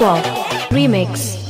Pop Remix.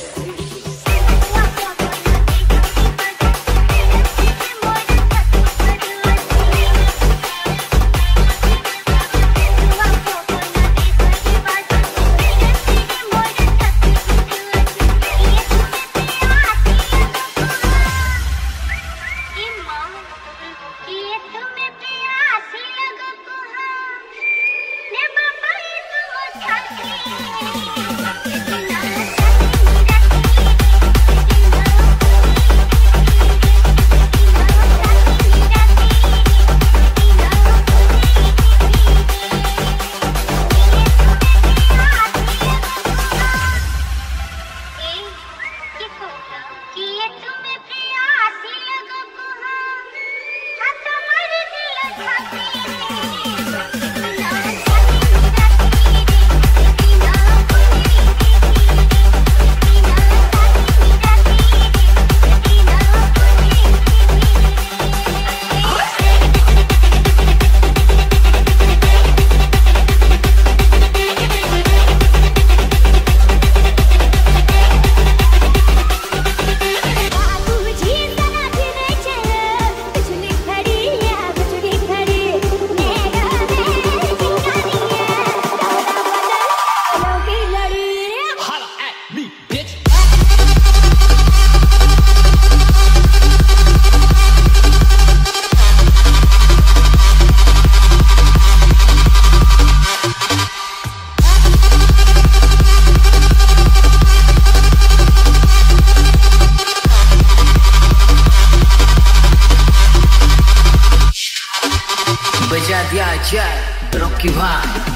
Yeah. que vai.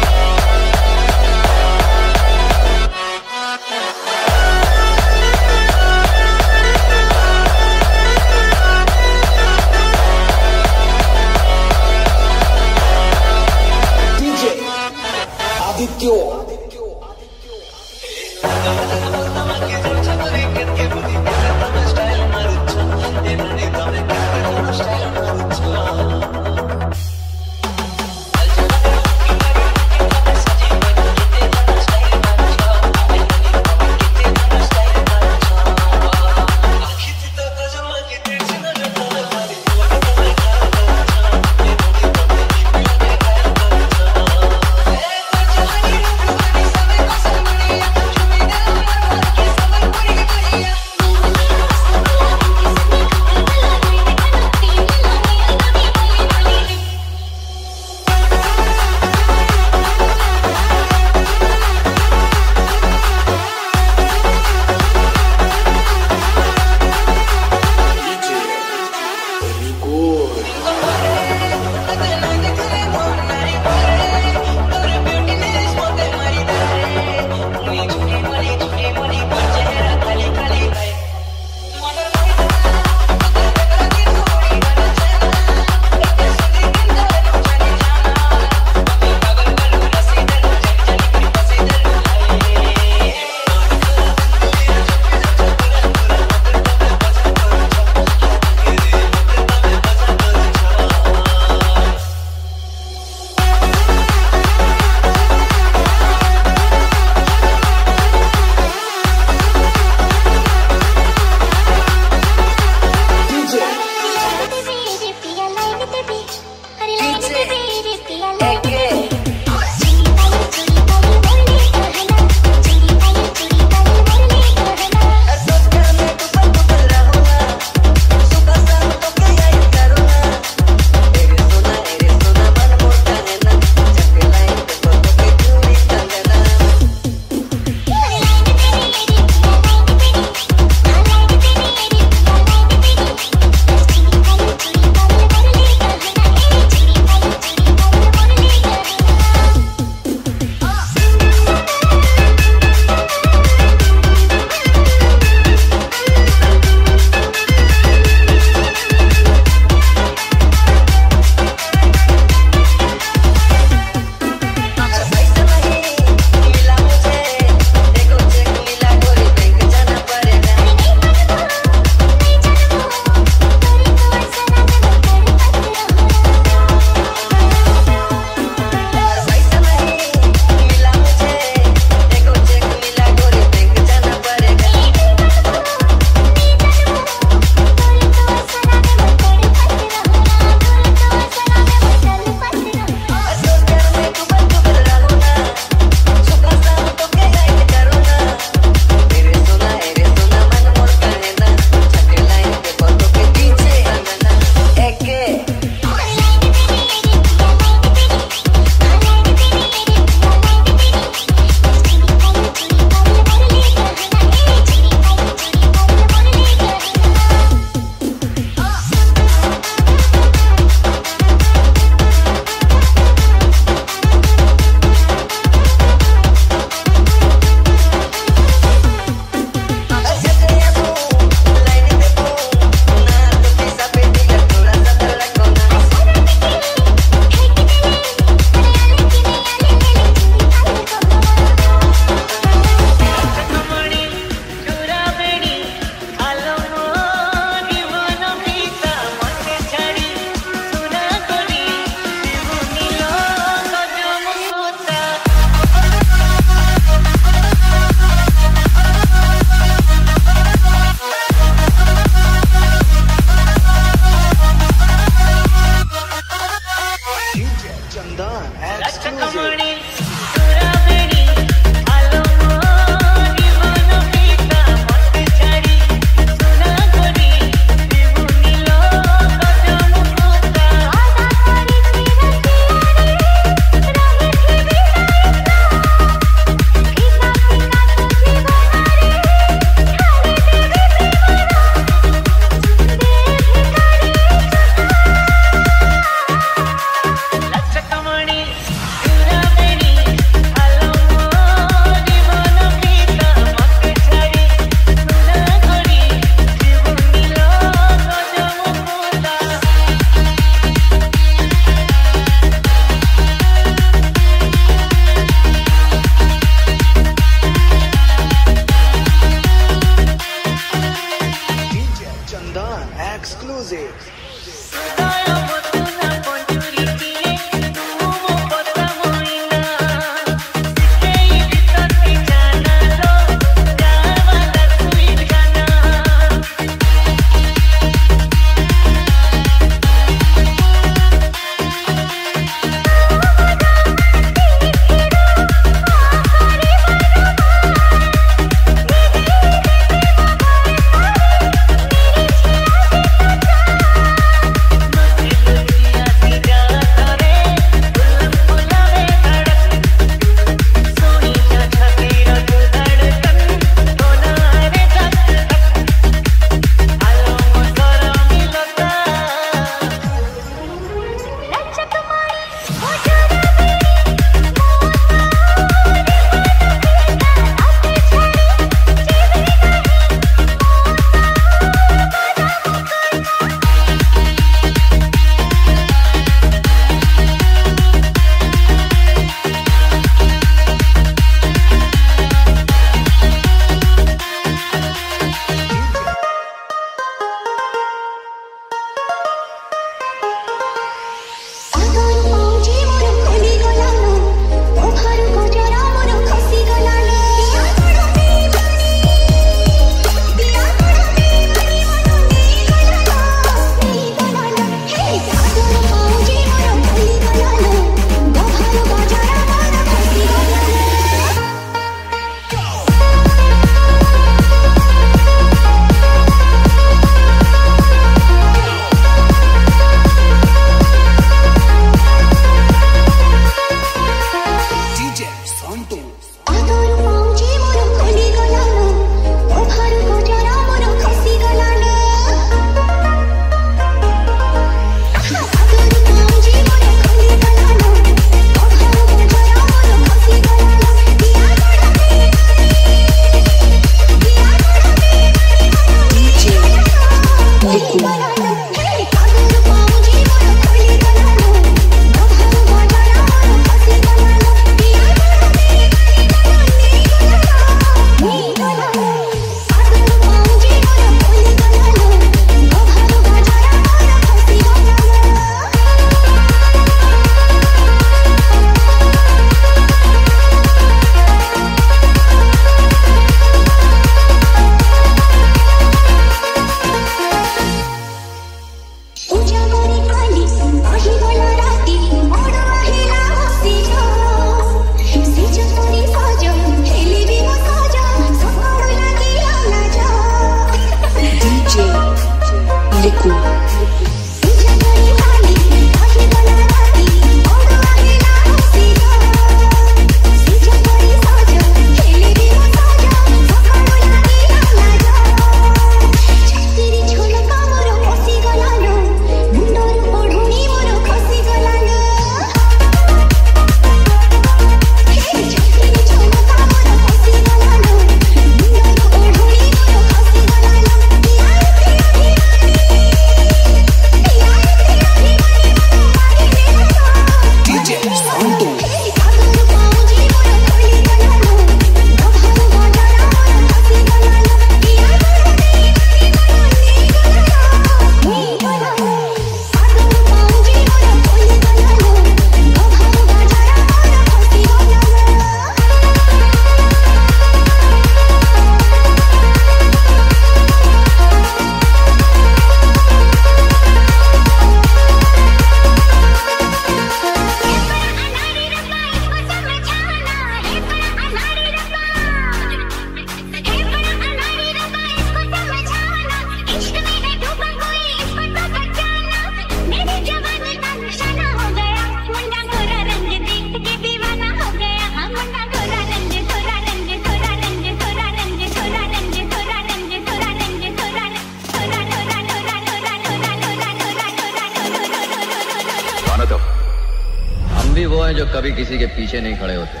जो कभी किसी के पीछे नहीं खड़े होते।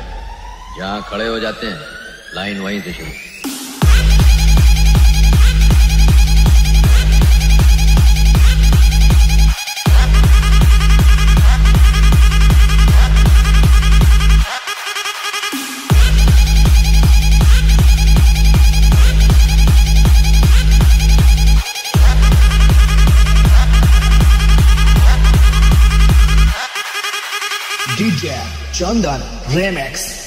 जहाँ खड़े हो जाते हैं, लाइन वहीं से शुरू। Chandan Remix.